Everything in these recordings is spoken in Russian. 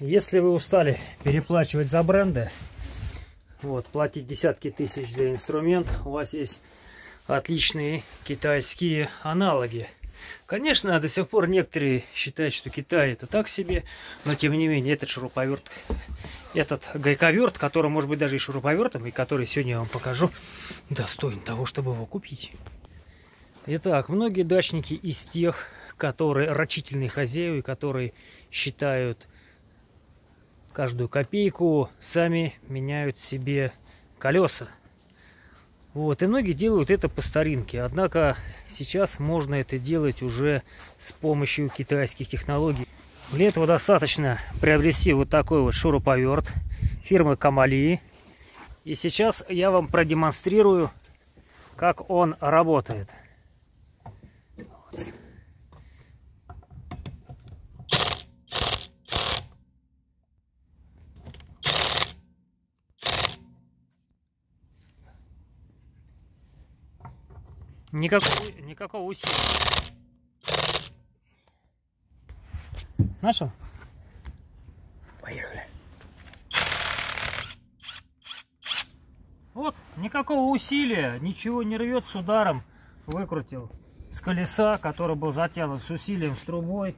Если вы устали переплачивать за бренды, вот, платить десятки тысяч за инструмент, у вас есть отличные китайские аналоги. Конечно, до сих пор некоторые считают, что Китай это так себе, но тем не менее этот шуруповерт, этот гайковерт, который может быть даже и шуруповертом, и который сегодня я вам покажу, достоин того, чтобы его купить. Итак, многие дачники из тех, которые рачительные хозяева, которые считают каждую копейку, сами меняют себе колеса. Вот, и многие делают это по старинке. Однако сейчас можно это делать уже с помощью китайских технологий. Для этого достаточно приобрести вот такой вот шуруповерт фирмы Камали. И сейчас я вам продемонстрирую, как он работает. Никакого, никакого усилия. Нашел? Поехали. Вот, никакого усилия, ничего не рвет с ударом. Выкрутил с колеса, который был затянут с усилием, с трубой.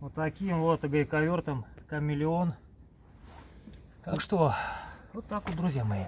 Вот таким вот гайковертом камелеон. Так что, вот так вот, друзья мои.